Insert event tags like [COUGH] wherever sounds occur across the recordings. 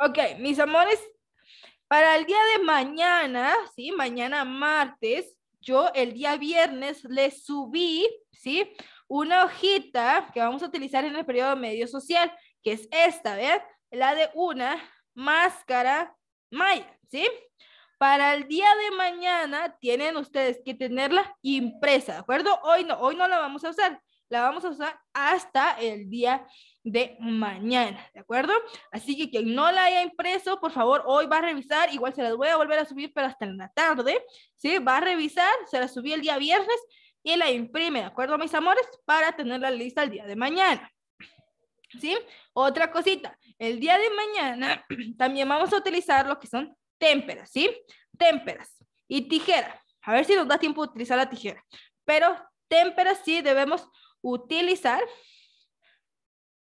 Ok, mis amores, para el día de mañana, ¿sí? Mañana martes, yo el día viernes les subí, ¿sí? Una hojita que vamos a utilizar en el periodo medio social, que es esta, ¿ven? La de una máscara maya, ¿sí? Para el día de mañana tienen ustedes que tenerla impresa, ¿de acuerdo? Hoy no, hoy no la vamos a usar, la vamos a usar hasta el día de mañana, ¿de acuerdo? Así que quien no la haya impreso, por favor, hoy va a revisar, igual se las voy a volver a subir, pero hasta en la tarde, ¿sí? Va a revisar, se la subí el día viernes y la imprime, ¿de acuerdo, mis amores? Para tenerla lista el día de mañana. ¿Sí? Otra cosita, el día de mañana [CLEARS THROAT] también vamos a utilizar lo que son témperas, ¿sí? Témperas y tijera. A ver si nos da tiempo de utilizar la tijera. Pero témperas sí debemos utilizar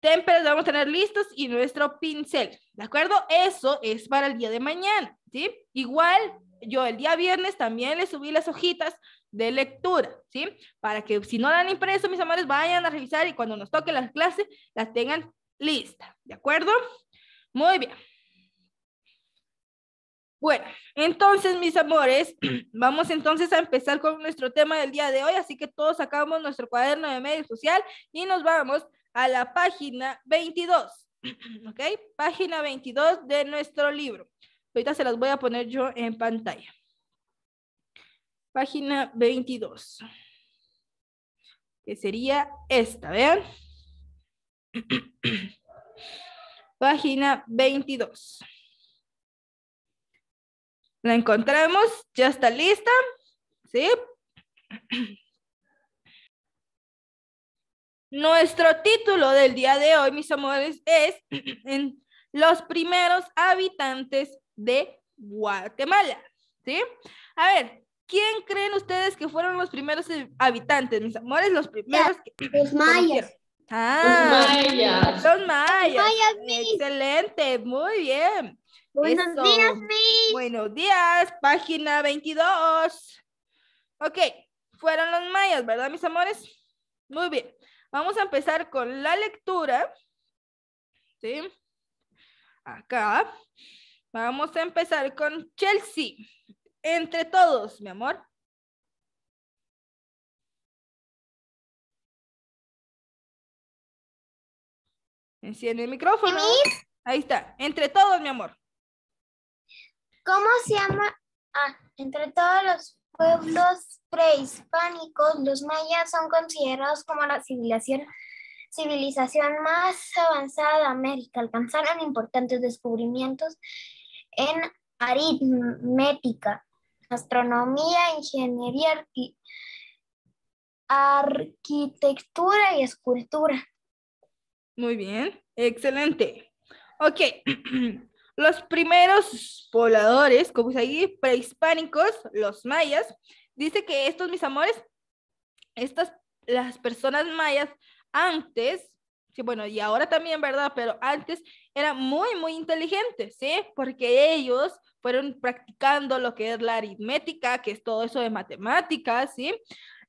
témperas vamos a tener listos y nuestro pincel, ¿de acuerdo? Eso es para el día de mañana, ¿sí? Igual yo el día viernes también le subí las hojitas de lectura, ¿sí? Para que si no la han impreso, mis amores, vayan a revisar y cuando nos toque la clase, las tengan listas, ¿de acuerdo? Muy bien. Bueno, entonces, mis amores, [CLEARS THROAT] vamos entonces a empezar con nuestro tema del día de hoy, así que todos sacamos nuestro cuaderno de medio social y nos vamos a la página 22, [CLEARS THROAT] ¿ok? Página 22 de nuestro libro. Ahorita se las voy a poner yo en pantalla. Página 22. Que sería esta, vean. [CLEARS THROAT] Página 22. La encontramos, ya está lista, ¿sí? [CLEARS THROAT] Nuestro título del día de hoy, mis amores, es en los primeros habitantes de Guatemala. ¿Sí? A ver, ¿quién creen ustedes que fueron los primeros habitantes, mis amores? Los primeros. los mayas. Ah, los mayas. Los mayas. Excelente, muy bien. Buenos días, Miss. Buenos días, página 22. Ok, fueron los mayas, ¿verdad, mis amores? Muy bien. Vamos a empezar con la lectura. ¿Sí? Acá. Vamos a empezar con Chelsea. Entre todos, mi amor. Enciende el micrófono. Ahí está. Entre todos, mi amor. ¿Cómo se llama? Ah, entre todos los pueblos prehispánicos, los mayas son considerados como la civilización, civilización más avanzada de América. Alcanzaron importantes descubrimientos en aritmética, astronomía, ingeniería, arquitectura y escultura. Muy bien, excelente. Ok, [CLEARS THROAT] Los primeros pobladores, como ahí, prehispánicos, los mayas, dice que estos, mis amores, estas, las personas mayas antes, sí, bueno, y ahora también, ¿verdad? Pero antes eran muy, muy inteligentes, ¿sí? Porque ellos fueron practicando lo que es la aritmética, que es todo eso de matemáticas, ¿sí?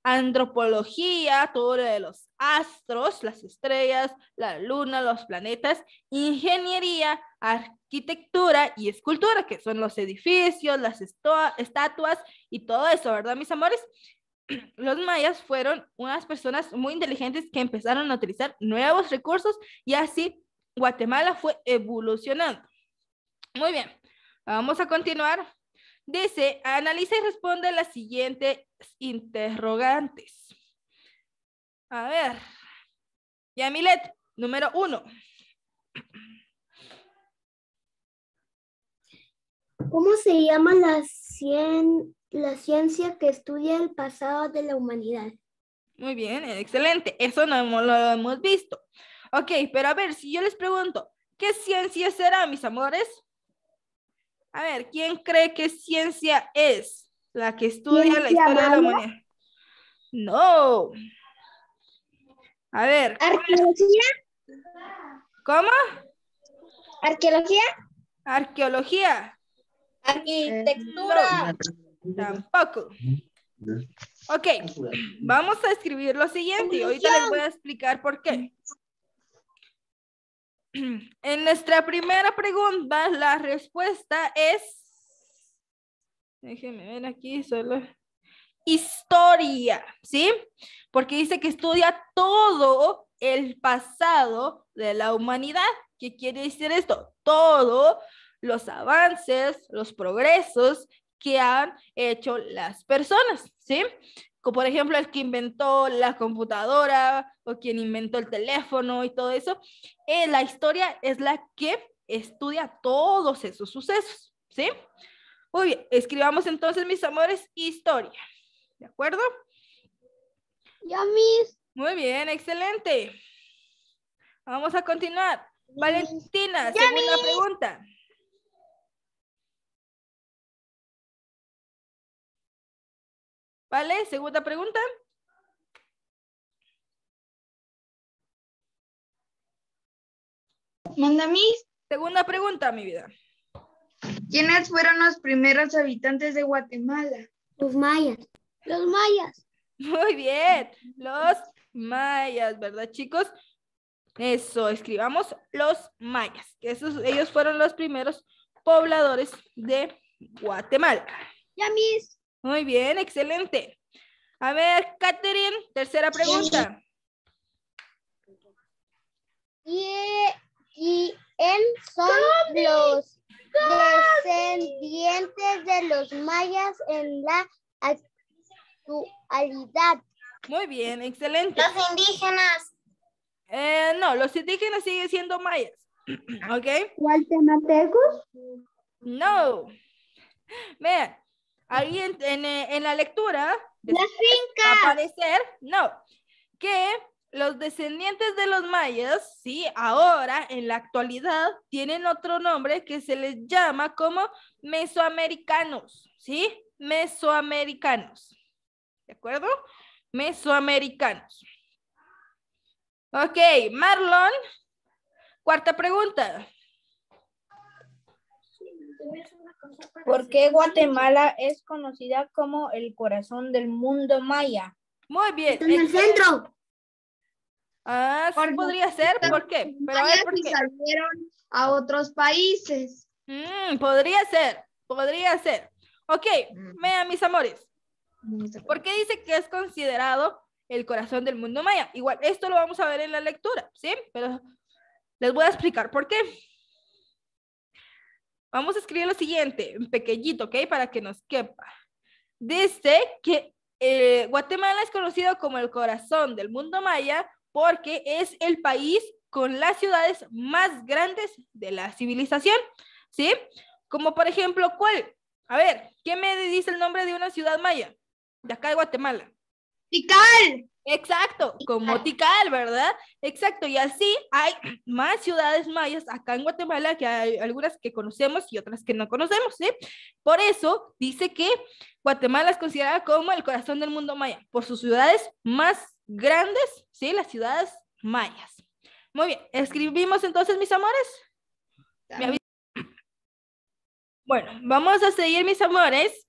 antropología, todo lo de los astros, las estrellas, la luna, los planetas, ingeniería, arquitectura y escultura, que son los edificios, las estatuas y todo eso, ¿verdad, mis amores? [CLEARS THROAT] Los mayas fueron unas personas muy inteligentes que empezaron a utilizar nuevos recursos y así Guatemala fue evolucionando. Muy bien, vamos a continuar Dice, analiza y responde las siguientes interrogantes. A ver. Yamilet, número uno. ¿Cómo se llama la, la ciencia que estudia el pasado de la humanidad? Muy bien, excelente. Eso no lo hemos visto. Ok, pero a ver, si yo les pregunto, ¿qué ciencia será, mis amores? A ver, ¿quién cree que ciencia es? La que estudia la historia de la humanidad. No. A ver. ¿Arqueología? ¿Cómo? ¿Arqueología? Arqueología. Arquitectura. tampoco. Ok, vamos a escribir lo siguiente y ahorita les voy a explicar por qué. [CLEARS THROAT] en nuestra primera pregunta, la respuesta es, déjenme ver aquí solo, historia, ¿sí? Porque dice que estudia todo el pasado de la humanidad. ¿Qué quiere decir esto? Todo los avances, los progresos que han hecho las personas, ¿sí? Como por ejemplo el que inventó la computadora o quien inventó el teléfono y todo eso. Eh, la historia es la que estudia todos esos sucesos, ¿sí? Muy bien, escribamos entonces, mis amores, historia. ¿De acuerdo? Ya, mis. Muy bien, excelente. Vamos a continuar. Valentina, segunda pregunta. ¿Vale? Segunda pregunta. Manda mis. Segunda pregunta, mi vida. ¿Quiénes fueron los primeros habitantes de Guatemala? Los mayas. Los mayas. Muy bien. Los mayas, ¿verdad, chicos? Eso, escribamos los mayas. Que esos, ellos fueron los primeros pobladores de Guatemala. Ya, mis. Muy bien, excelente. A ver, Catherine, tercera pregunta. ¿Quién son los descendientes de los mayas en la actualidad? Muy bien, excelente. Los indígenas. Eh, no, los indígenas siguen siendo mayas. [CLEARS THROAT] ¿Ok? ¿Guatemaltecos? No. Vean, ahí en, en, eh, en la lectura La finca. aparecer, no, que los descendientes de los mayas, sí, ahora en la actualidad tienen otro nombre que se les llama como mesoamericanos, ¿sí? Mesoamericanos. ¿De acuerdo? Mesoamericanos. Ok, Marlon, cuarta pregunta. ¿Por qué Guatemala es conocida como el corazón del mundo maya? Muy bien. En el centro. Ah, sí podría ser, ¿por qué? Pero a ver, ¿por qué? salieron a otros países. Mm, podría ser, podría ser. Ok, Mm. vean mis amores. ¿Por qué dice que es considerado el corazón del mundo maya? Igual, esto lo vamos a ver en la lectura, ¿sí? Pero les voy a explicar por qué. Vamos a escribir lo siguiente, en pequeñito, ¿ok? Para que nos quepa. Dice que eh, Guatemala es conocido como el corazón del mundo maya porque es el país con las ciudades más grandes de la civilización, ¿sí? Como por ejemplo, ¿cuál? A ver, ¿qué me dice el nombre de una ciudad maya? De acá de Guatemala. ¡Tikal! Exacto, como Tikal, ¿verdad? Exacto, y así hay más ciudades mayas acá en Guatemala que hay algunas que conocemos y otras que no conocemos, ¿sí? Por eso dice que Guatemala es considerada como el corazón del mundo maya, por sus ciudades más grandes, ¿sí? Las ciudades mayas. Muy bien, escribimos entonces, mis amores. Bueno, vamos a seguir, mis amores,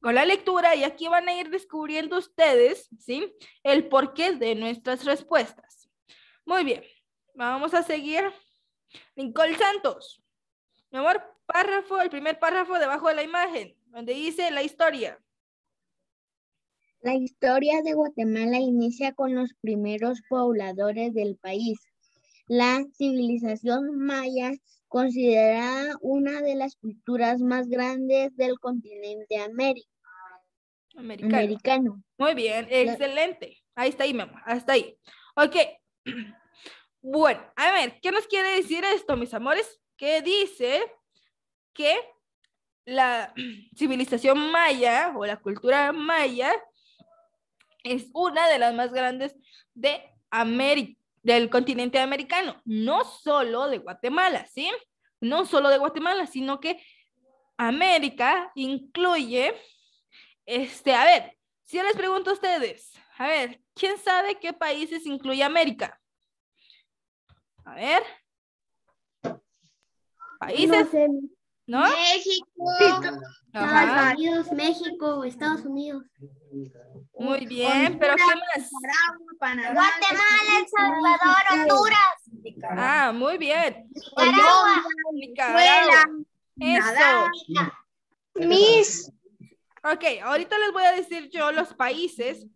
con la lectura y aquí van a ir descubriendo ustedes, ¿sí? El porqué de nuestras respuestas. Muy bien, vamos a seguir. Nicole Santos. Mi amor, párrafo, el primer párrafo debajo de la imagen, donde dice la historia. La historia de Guatemala inicia con los primeros pobladores del país. La civilización maya, considerada una de las culturas más grandes del continente ameri- Americano. americano. Muy bien, excelente. Ahí está ahí, mi amor, hasta ahí. Ok. [CLEARS THROAT] Bueno, a ver, ¿qué nos quiere decir esto, mis amores? Que dice que la [CLEARS THROAT] civilización maya o la cultura maya es una de las más grandes de América, del continente americano, no solo de Guatemala, ¿sí? No solo de Guatemala, sino que América incluye, este, a ver, si yo les pregunto a ustedes, a ver, ¿quién sabe qué países incluye América? A ver. Países, No sé, ¿no? México. Ajá, Estados Unidos, México, Estados Unidos. muy bien, pero ¿qué más? Nicaragua, Panamá. Guatemala, El Salvador, Honduras. Ah, muy bien. Nicaragua. Canadá. Eso. Miss. Ok, ahorita les voy a decir yo los países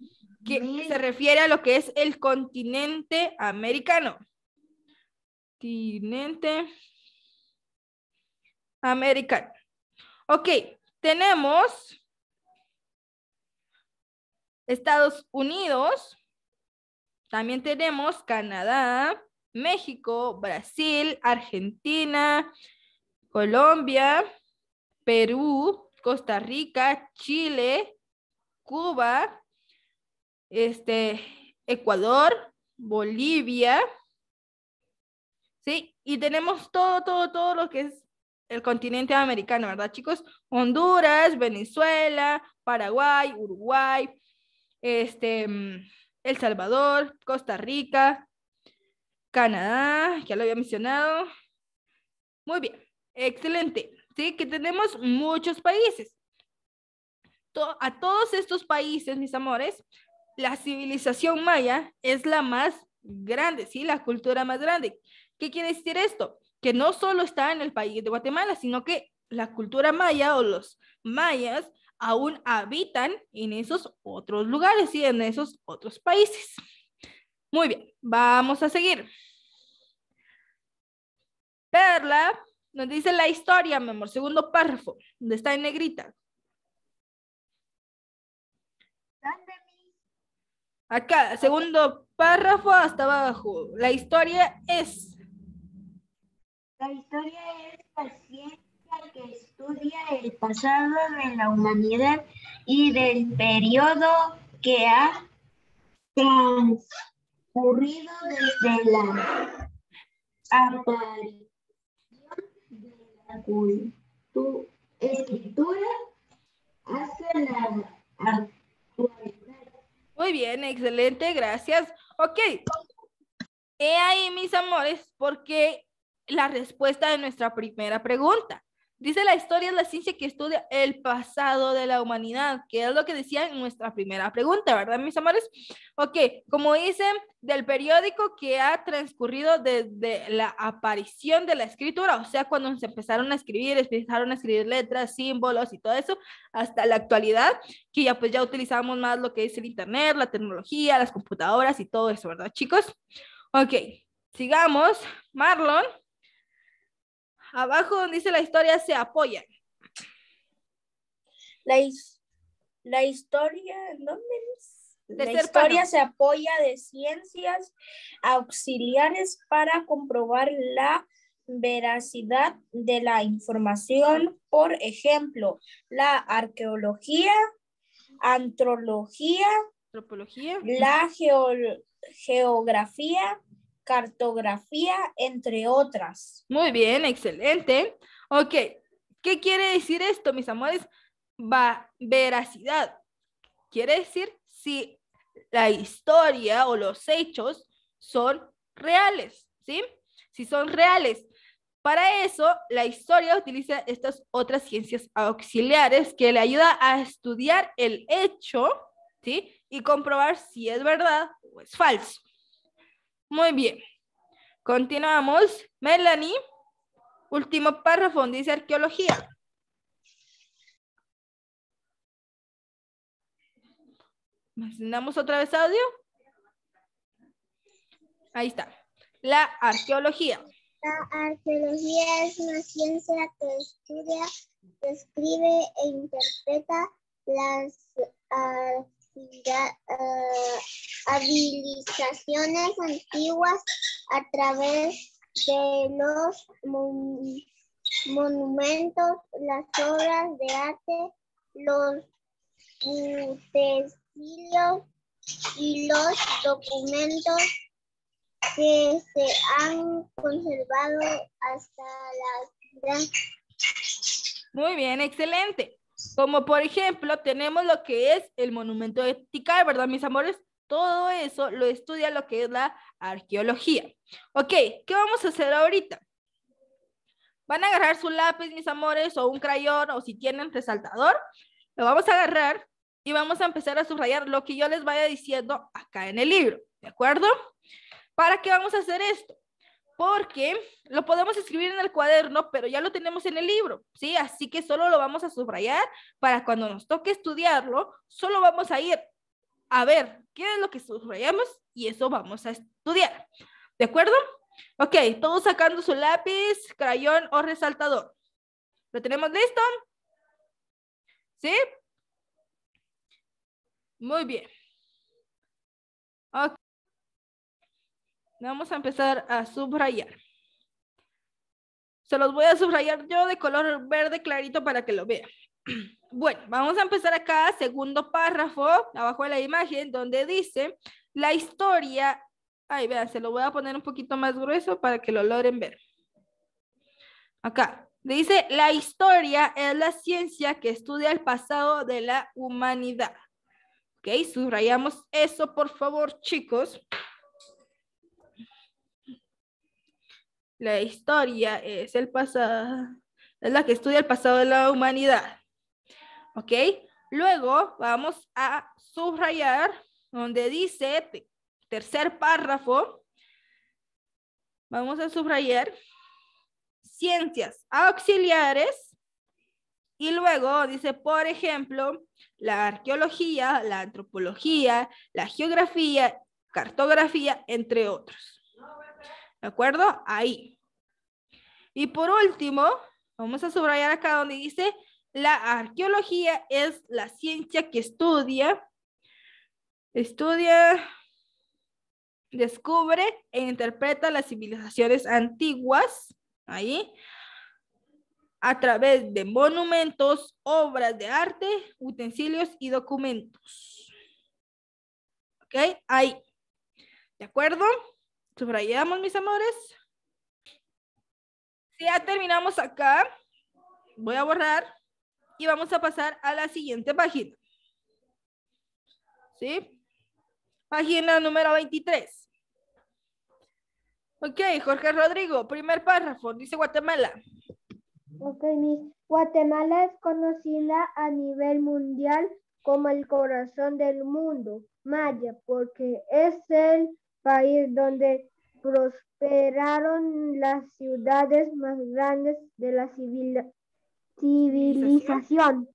que se refiere a lo que es el continente americano. Continente americano. Ok, tenemos Estados Unidos, también tenemos Canadá, México, Brasil, Argentina, Colombia, Perú, Costa Rica, Chile, Cuba, este, Ecuador, Bolivia, ¿sí? Y tenemos todo, todo, todo lo que es el continente americano, ¿verdad, chicos? Honduras, Venezuela, Paraguay, Uruguay, este, mm, El Salvador, Costa Rica, Canadá, ya lo había mencionado. Muy bien, excelente. Sí, que tenemos muchos países. A todos estos países, mis amores, la civilización maya es la más grande, ¿sí? La cultura más grande. ¿Qué quiere decir esto? Que no solo está en el país de Guatemala, sino que la cultura maya o los mayas aún habitan en esos otros lugares y en esos otros países. Muy bien, vamos a seguir. Perla nos dice la historia, mi amor, segundo párrafo, donde está en negrita. Acá, segundo párrafo hasta abajo. La historia es. La historia es la ciencia que estudia el pasado de la humanidad y del periodo que ha transcurrido desde la aparición de la cultu- escritura hasta la actualidad. Muy bien, excelente, gracias. Ok. He ahí, mis amores, porque la respuesta de nuestra primera pregunta. Dice la historia es la ciencia que estudia el pasado de la humanidad, que es lo que decía en nuestra primera pregunta, ¿verdad, mis amores? Ok, como dice del periódico que ha transcurrido desde la aparición de la escritura, o sea, cuando se empezaron a escribir, empezaron a escribir letras, símbolos y todo eso, hasta la actualidad, que ya pues ya utilizamos más lo que es el internet, la tecnología, las computadoras y todo eso, ¿verdad, chicos? Ok, sigamos. Marlon. Abajo donde dice la historia se apoya. La, his- la historia, ¿dónde es? La historia se apoya de ciencias auxiliares para comprobar la veracidad de la información, por ejemplo, la arqueología, antropología, Antropología. la geo- geografía, cartografía, entre otras. Muy bien, excelente. Ok, ¿qué quiere decir esto, mis amores? Va, veracidad. Quiere decir si la historia o los hechos son reales, ¿sí? Si son reales. Para eso, la historia utiliza estas otras ciencias auxiliares que le ayuda a estudiar el hecho, ¿sí? Y comprobar si es verdad o es falso. Muy bien. Continuamos. Melanie, último párrafo, dice arqueología. ¿Damos otra vez audio? Ahí está. La arqueología. La arqueología es una ciencia que estudia, describe e interpreta las ah, habilitaciones antiguas a través de los mon- monumentos, las obras de arte, los utensilios y los documentos que se han conservado hasta la actualidad. Muy bien, excelente. Como por ejemplo, tenemos lo que es el monumento de Tikal, ¿verdad, mis amores? Todo eso lo estudia lo que es la arqueología. Ok, ¿qué vamos a hacer ahorita? Van a agarrar su lápiz, mis amores, o un crayón, o si tienen resaltador, lo vamos a agarrar y vamos a empezar a subrayar lo que yo les vaya diciendo acá en el libro, ¿de acuerdo? ¿Para qué vamos a hacer esto? Porque lo podemos escribir en el cuaderno, pero ya lo tenemos en el libro, ¿sí? Así que solo lo vamos a subrayar para cuando nos toque estudiarlo, solo vamos a ir a ver qué es lo que subrayamos y eso vamos a estudiar. ¿De acuerdo? Ok, todos sacando su lápiz, crayón o resaltador. ¿Lo tenemos listo? ¿Sí? Muy bien. Ok. Vamos a empezar a subrayar. Se los voy a subrayar yo de color verde clarito para que lo vean. [CLEARS THROAT] Bueno, vamos a empezar acá, segundo párrafo, abajo de la imagen, donde dice la historia. Ay, vean, se lo voy a poner un poquito más grueso para que lo logren ver. Acá, dice, la historia es la ciencia que estudia el pasado de la humanidad. Ok, subrayamos eso, por favor, chicos. La historia es el pasado, es la que estudia el pasado de la humanidad. ¿Ok? Luego vamos a subrayar donde dice tercer párrafo. Vamos a subrayar ciencias auxiliares. Y luego dice, por ejemplo, la arqueología, la antropología, la geografía, cartografía, entre otros. ¿De acuerdo? Ahí. Y por último, vamos a subrayar acá donde dice la arqueología es la ciencia que estudia, estudia, descubre e interpreta las civilizaciones antiguas, ahí, a través de monumentos, obras de arte, utensilios y documentos. ¿Ok? Ahí. ¿De acuerdo? Subrayamos, mis amores. Ya terminamos acá, voy a borrar y vamos a pasar a la siguiente página. ¿Sí? Página número 23. Ok, Jorge Rodrigo, primer párrafo, dice Guatemala. Ok, Miss. Guatemala es conocida a nivel mundial como el corazón del mundo maya, porque es el país donde prosperaron las ciudades más grandes de la civil civilización,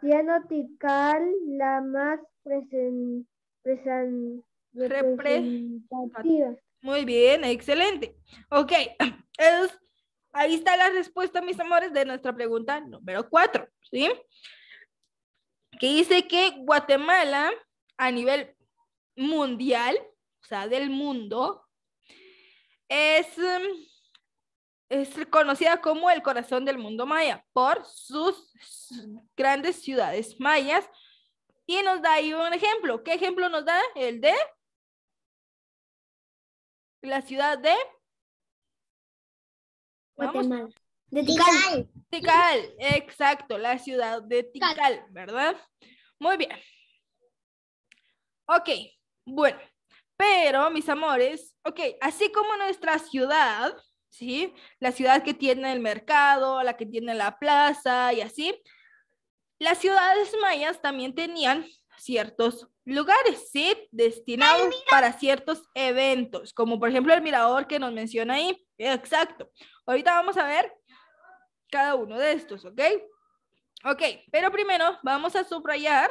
siendo Tikal la más presen, presen, representativa. Muy bien, excelente. Ok, [CLEARS THROAT] es, ahí está la respuesta, mis amores, de nuestra pregunta número cuatro, ¿sí? Que dice que Guatemala a nivel mundial, o sea, del mundo, es es conocida como el corazón del mundo maya por sus grandes ciudades mayas. Y nos da ahí un ejemplo. ¿Qué ejemplo nos da? El de la ciudad de Guatemala. De Tikal. Tikal, exacto, la ciudad de Tikal, ¿verdad? Muy bien. Ok, bueno, pero mis amores, ok, así como nuestra ciudad, ¿sí? La ciudad que tiene el mercado, la que tiene la plaza y así. Las ciudades mayas también tenían ciertos lugares, ¿sí? Destinados para ciertos eventos, como por ejemplo el mirador que nos menciona ahí. Exacto. Ahorita vamos a ver cada uno de estos, ¿ok? Ok, pero primero vamos a subrayar.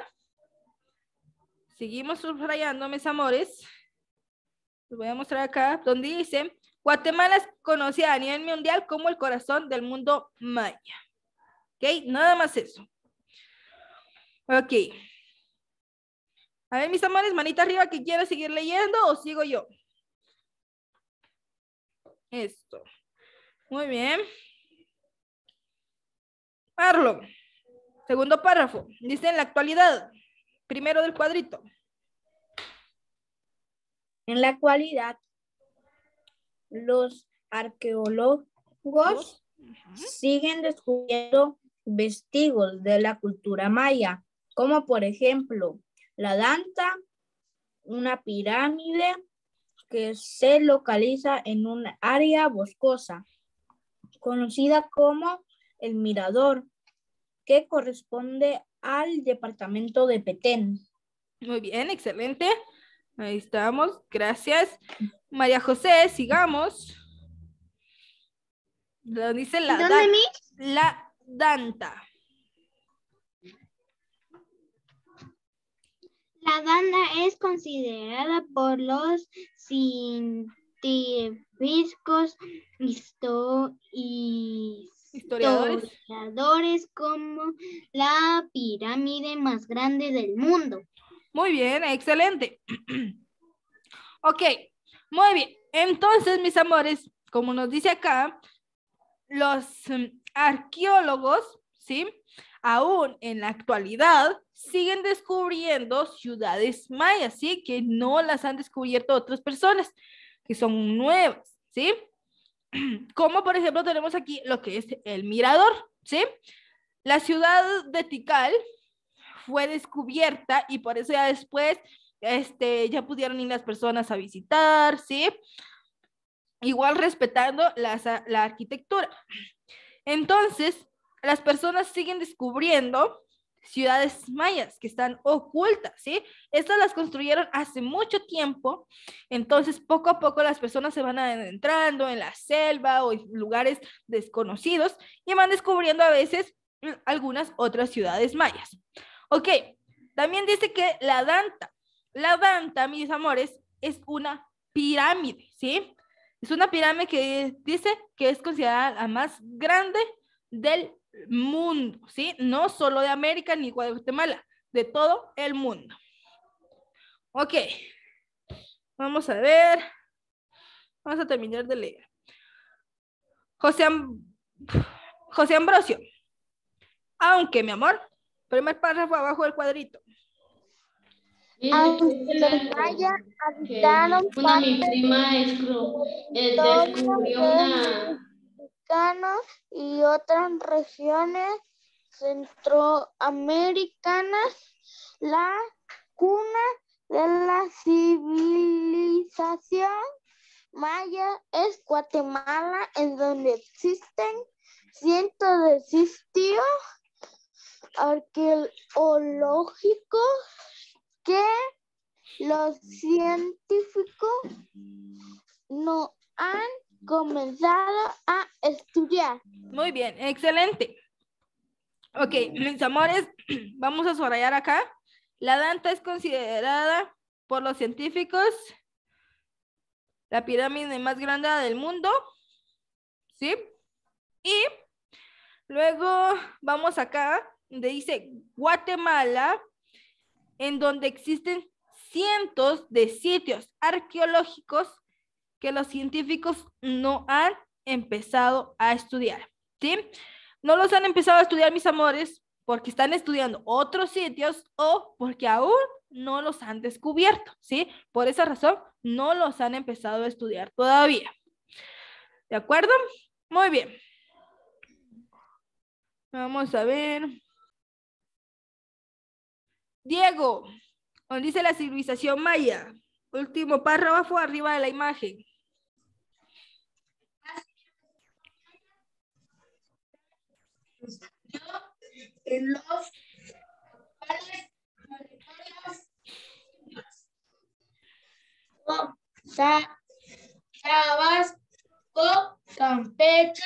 Seguimos subrayando, mis amores. Les voy a mostrar acá donde dice Guatemala es conocida a nivel mundial como el corazón del mundo maya. ¿Ok? Nada más eso. Ok. A ver, mis amores, manita arriba que quiero seguir leyendo o sigo yo. Esto. Muy bien. Marlon. Segundo párrafo. Dice en la actualidad. Primero del cuadrito. En la actualidad, los arqueólogos siguen descubriendo vestigios de la cultura maya, como por ejemplo la danza, una pirámide que se localiza en un área boscosa, conocida como el Mirador, que corresponde al departamento de Petén. Muy bien, excelente. Ahí estamos, gracias. María José, sigamos. Lo dice la, ¿Dónde, dan- la danta. La danda es considerada por los científicos histo- y Historiadores. historiadores como la pirámide más grande del mundo. Muy bien, excelente. [CLEARS THROAT] ok, muy bien. Entonces, mis amores, como nos dice acá, los mm, arqueólogos, ¿sí? Aún en la actualidad siguen descubriendo ciudades mayas, ¿sí? Que no las han descubierto otras personas, que son nuevas, ¿sí? [CLEARS THROAT] Como por ejemplo tenemos aquí lo que es el mirador, ¿sí? La ciudad de Tikal fue descubierta y por eso ya después este, ya pudieron ir las personas a visitar, ¿sí? Igual respetando las a- la arquitectura. Entonces, las personas siguen descubriendo ciudades mayas que están ocultas, ¿sí? Estas las construyeron hace mucho tiempo, entonces poco a poco las personas se van adentrando en la selva o en lugares desconocidos y van descubriendo a veces mm, algunas otras ciudades mayas. Ok, también dice que la danta, la danta, mis amores, es una pirámide, ¿sí? Es una pirámide que dice que es considerada la más grande del mundo, ¿sí? No solo de América ni Guatemala, de todo el mundo. Ok, vamos a ver. Vamos a terminar de leer. José, José Ambrosio. Aunque, mi amor, primer párrafo abajo del cuadrito. Aunque los mayas habitaron Una mi prima eh, descubrió una y otras regiones centroamericanas, la cuna de la civilización maya es Guatemala, en donde existen cientos de sitios arqueológicos que los científicos no han comenzado a estudiar. Muy bien, excelente. Ok, mis amores, [CLEARS THROAT] vamos a subrayar acá. La danta es considerada por los científicos la pirámide más grande del mundo. ¿Sí? Y luego vamos acá, donde dice Guatemala, en donde existen cientos de sitios arqueológicos que los científicos no han empezado a estudiar, ¿sí? No los han empezado a estudiar, mis amores, porque están estudiando otros sitios o porque aún no los han descubierto, ¿sí? Por esa razón, no los han empezado a estudiar todavía. ¿De acuerdo? Muy bien. Vamos a ver. Diego, donde dice la civilización maya. Último párrafo arriba de la imagen. en los Tabasco, Campeche,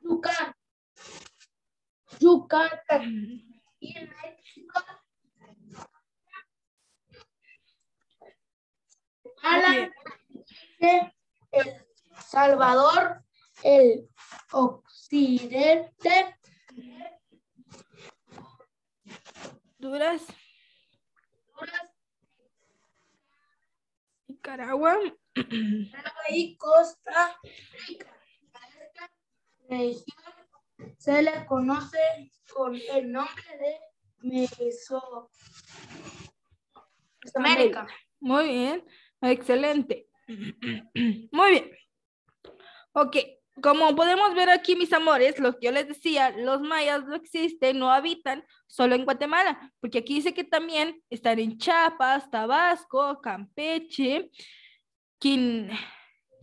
Yucatán, Yucatán y México. Guatemala, El Salvador, el occidente, Honduras, Nicaragua, y Costa Rica. A esta región se le conoce con el nombre de Meso- Mesoamérica. Muy bien, excelente. [CLEARS THROAT] Muy bien. Ok, como podemos ver aquí, mis amores, lo que yo les decía, los mayas no existen, no habitan solo en Guatemala, porque aquí dice que también están en Chiapas, Tabasco, Campeche, Quin-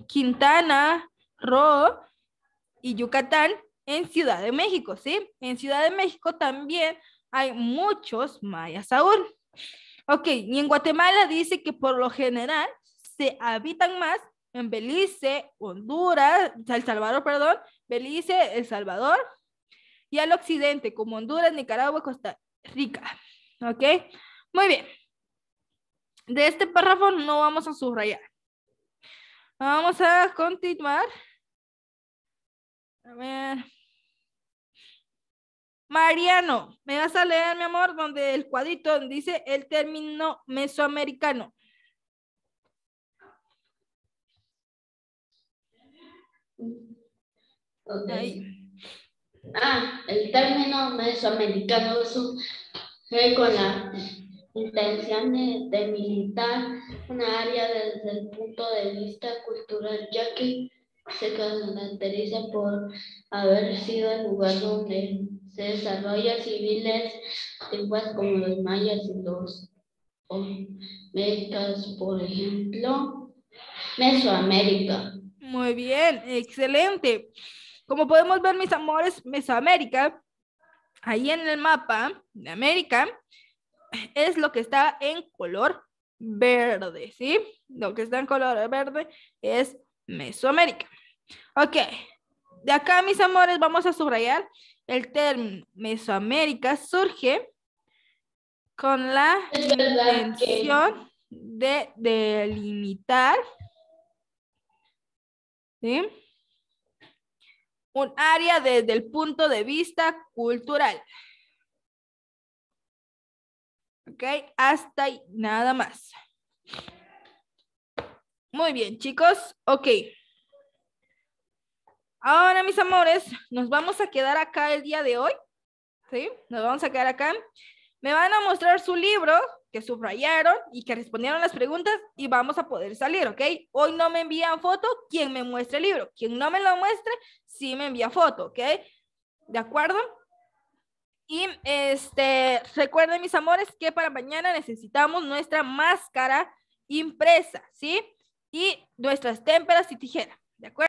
Quintana Roo y Yucatán en Ciudad de México, ¿sí? En Ciudad de México también hay muchos mayas aún. Ok, y en Guatemala dice que por lo general se habitan más en Belice, Honduras, El Salvador, perdón, Belice, El Salvador, y al occidente, como Honduras, Nicaragua, Costa Rica. ¿Ok? Muy bien. De este párrafo no vamos a subrayar. Vamos a continuar. A ver. Mariano, ¿me vas a leer, mi amor, donde el cuadrito dice el término mesoamericano? Ok. Ahí. Ah, el término mesoamericano surge con la intención de delimitar una área desde el punto de vista cultural, ya que se caracteriza por haber sido el lugar donde se desarrollan civiles antiguas como los mayas y los olmecas, por ejemplo, Mesoamérica. Muy bien, excelente. Como podemos ver, mis amores, Mesoamérica, ahí en el mapa de América, es lo que está en color verde, ¿sí? Lo que está en color verde es Mesoamérica. Ok, de acá, mis amores, vamos a subrayar el término Mesoamérica surge con la que intención de delimitar ¿sí? un área desde el punto de vista cultural. ¿Ok? Hasta ahí, nada más. Muy bien, chicos. Ok. Ahora, mis amores, nos vamos a quedar acá el día de hoy. ¿Sí? Nos vamos a quedar acá. Me van a mostrar su libro que subrayaron y que respondieron las preguntas y vamos a poder salir, ¿ok? Hoy no me envían foto, quien me muestre el libro. Quien no me lo muestre, sí me envía foto, ¿ok? ¿De acuerdo? Y este, recuerden mis amores que para mañana necesitamos nuestra máscara impresa, ¿sí? Y nuestras témperas y tijeras, ¿de acuerdo?